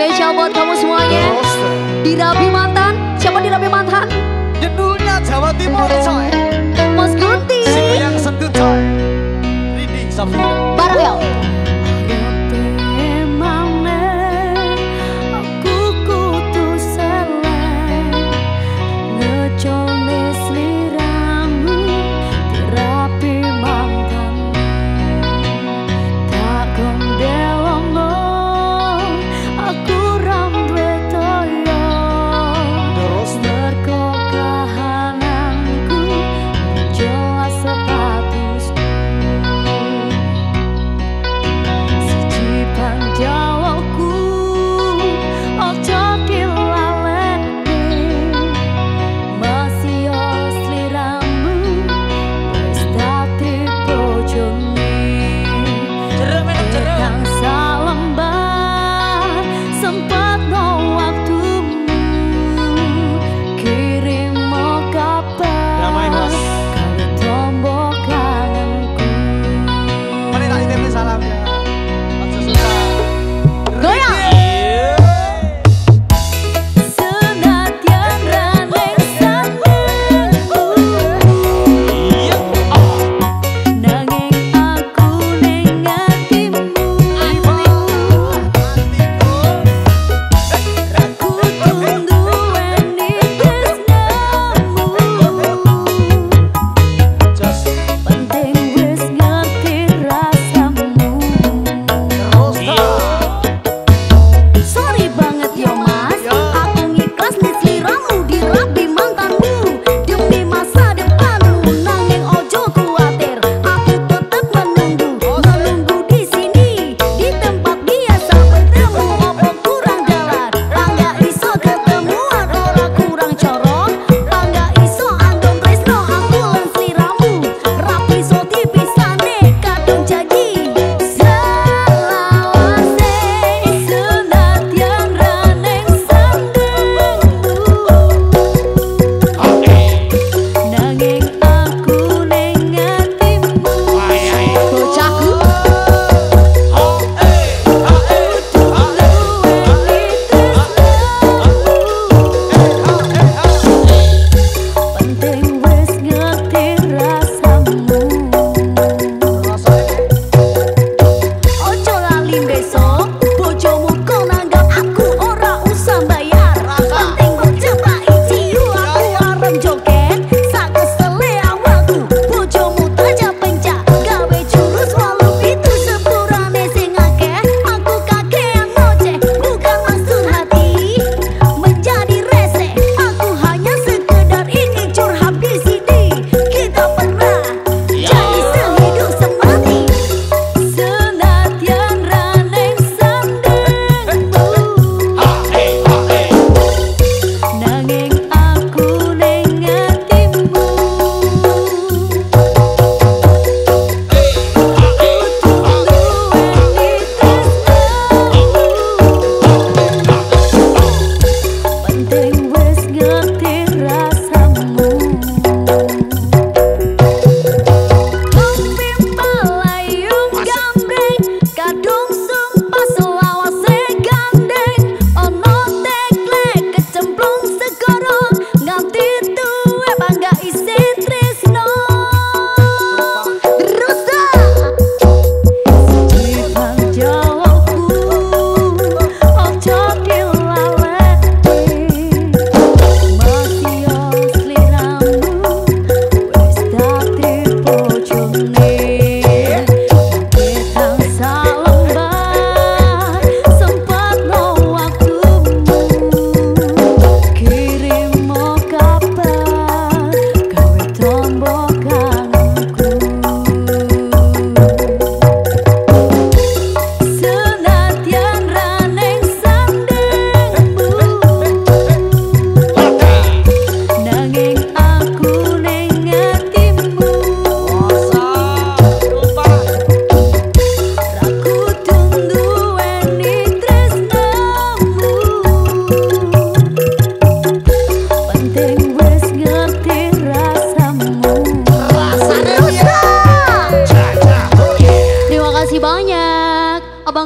Spesial buat kamu semuanya. Dirabi mantan. Siapa dirabi mantan? Judulnya Jawa Timur coy.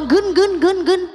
Gun Gun Gun Gun